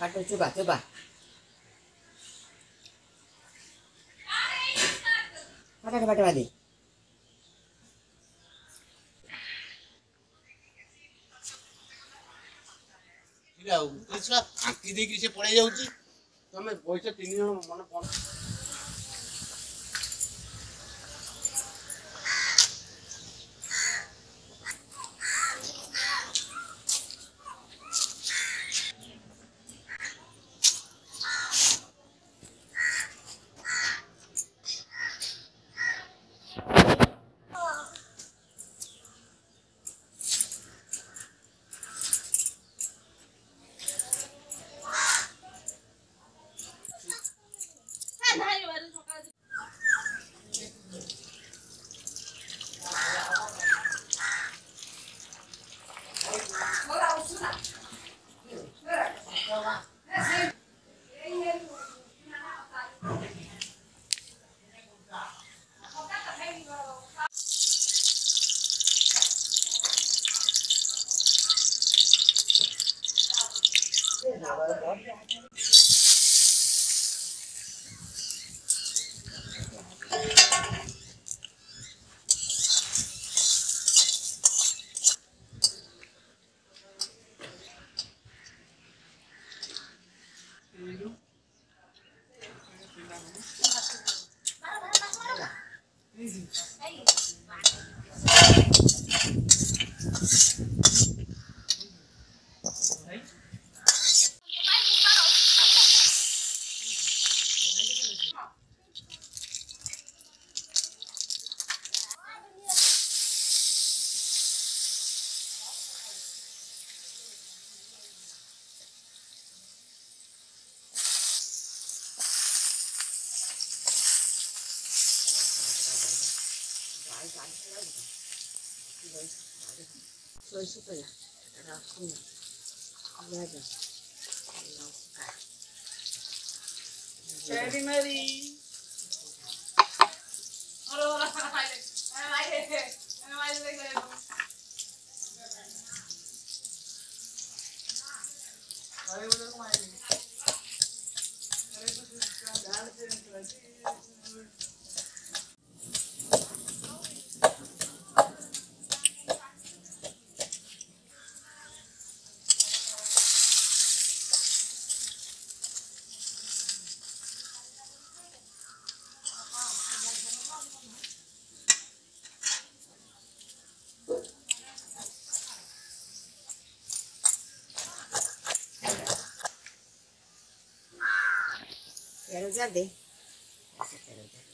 কাটো চোকা চোকা পাটাটা পাটা বাদে ଆଙ୍କି ଦେଇକି ସେ ପଳେଇ ଯାଉଛି ତମେ ପଇସା ତିନି ଜଣ ମନେ ପଡ଼ 我来我来。olha tarafını olha Allah'a olha Marie. olha you. quero saber. É Nossa, quero é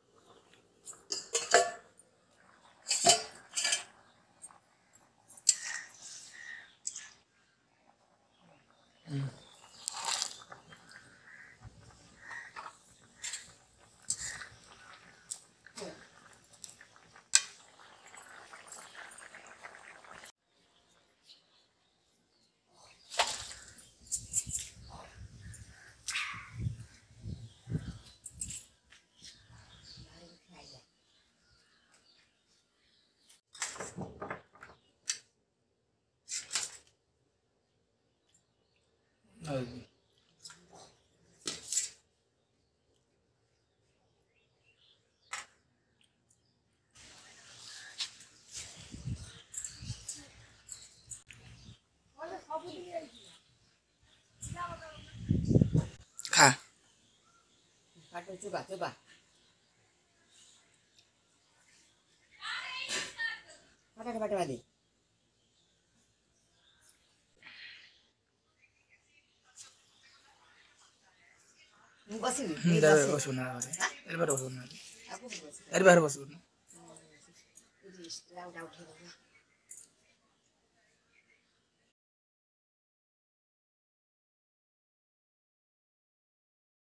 はいค่ะพัดไปจุบะจุบะพัดไปพัดไปดิ বসিনি এবার বসুন না এবার বসুন না হ্যাঁ? এবার বসুন